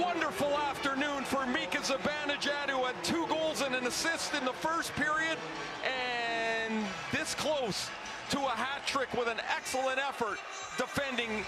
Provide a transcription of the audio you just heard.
wonderful afternoon for Mika Zibanejad, who had two goals and an assist in the first period, and this close to a hat trick with an excellent effort defending